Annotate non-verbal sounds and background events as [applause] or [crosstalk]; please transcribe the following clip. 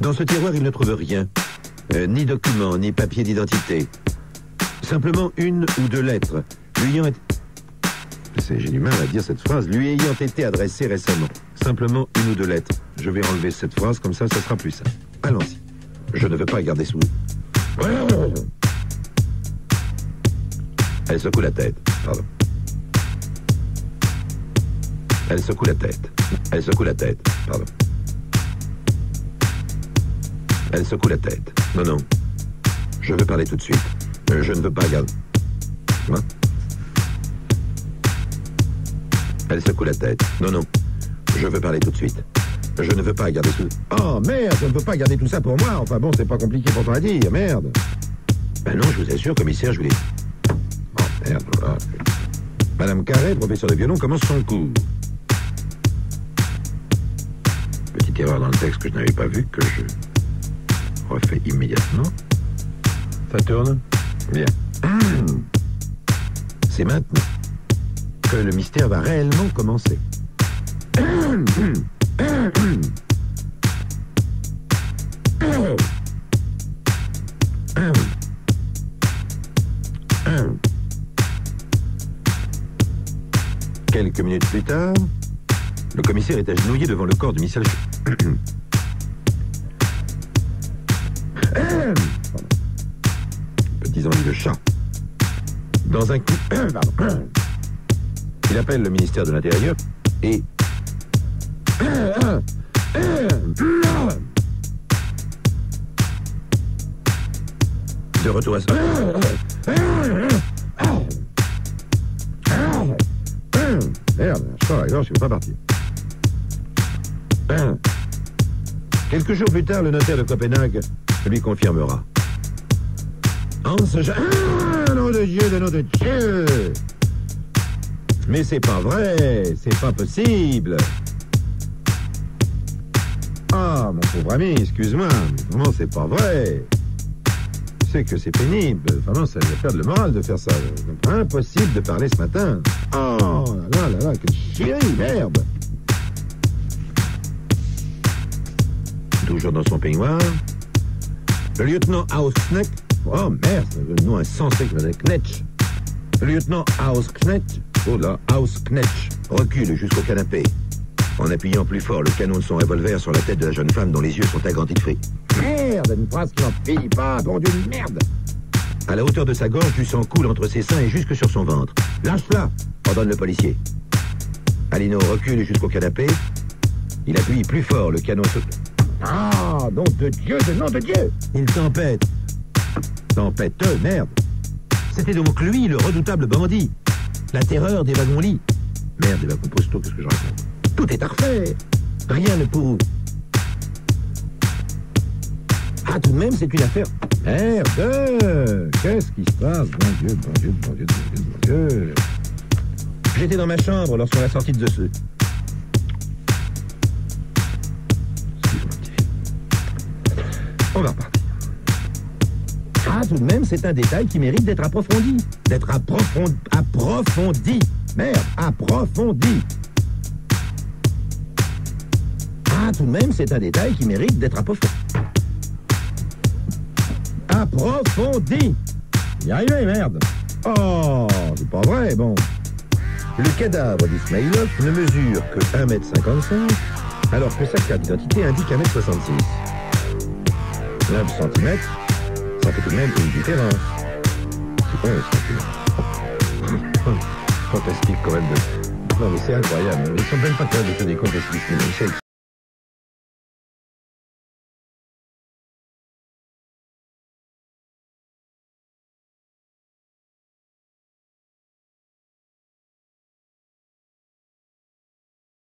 Dans ce tiroir, il ne trouve rien. Euh, ni document, ni papier d'identité. Simplement une ou deux lettres. Lui ayant été... C'est- J'ai du à dire cette phrase. Lui ayant été adressée récemment. Simplement une ou deux lettres. Je vais enlever cette phrase, comme ça, ça sera plus simple. Allons-y. Je ne veux pas garder sous. Elle secoue la tête. Pardon. Elle secoue la tête. Elle secoue la tête. Pardon. Elle secoue la tête. Non, non. Je veux parler tout de suite. Euh, Je ne veux pas garder. Hein? Elle secoue la tête. Non, non. Je veux parler tout de suite. Je ne veux pas garder tout. Oh merde, je ne veux pas garder tout ça pour moi. Enfin bon, c'est pas compliqué pourtant à dire. Merde. Ben non, je vous assure, commissaire, je voulais. Oh merde. voilà. Madame Carré, professeur de violon, commence son cours. Petite erreur dans le texte que je n'avais pas vu, que je refais immédiatement. Ça tourne? Bien. [clears throat] C'est maintenant que le mystère va réellement commencer. Quelques minutes plus tard, le commissaire est agenouillé devant le corps de Michel. [clears throat] Petits ennuis de chat. Dans un coup. [clears throat] Il appelle le ministère de l'Intérieur et. De retour à Merde, je sors la gorge, je ne pas partir. Quelques jours plus tard, le notaire de Copenhague lui confirmera. Hans Ja- Ah, de Dieu, de nom de Dieu Mais c'est pas vrai, c'est pas possible Ah, mon pauvre ami, excuse-moi, vraiment, c'est pas vrai sais que c'est pénible, vraiment, ça va perdre le moral de faire ça. Impossible de parler ce matin. Oh là là là là, quelle chérie, merde Toujours dans son peignoir, le lieutenant Hausknecht, oh merde, le nom insensé que le Knetch. Le lieutenant Hausknecht, oh là, Hausknecht, recule jusqu'au canapé, en appuyant plus fort le canon de son revolver sur la tête de la jeune femme dont les yeux sont agrandis de fric. Merde, une phrase qui n'en finit pas, bon Dieu, merde À la hauteur de sa gorge, du sang coule entre ses seins et jusque sur son ventre. Lâche-la ordonne le policier. Alino recule jusqu'au canapé. Il appuie plus fort le canon sur... Ah, nom de Dieu, de nom de Dieu Il tempête. Tempête, euh, merde. C'était donc lui, le redoutable bandit. La terreur des wagons-lits. Merde, des wagons postaux, qu'est-ce que je raconte Tout est à refaire. Rien ne pour... Ah, tout de même, c'est une affaire... Merde Qu'est-ce qui se passe? Bon Dieu, bon Dieu, bon Dieu, bon Dieu, bon Dieu J'étais dans ma chambre lorsqu'on a sorti de ce... repartir. Ah, tout de même, c'est un détail qui mérite d'être approfondi. D'être approfondi. Approfondi. Merde, approfondi. Ah, tout de même, c'est un détail qui mérite d'être approfondi. Approfondi. Y arrivé, merde. Oh, c'est pas vrai, bon. Le cadavre d'Ismailov ne mesure que 1m55, alors que sa carte d'identité indique 1m66. 9 cm, ça fait tout de même une différence. C'est bon, c'est [laughs] Fantastique quand même. De... Non mais c'est incroyable. Ils sont même pas capables de faire des comptes.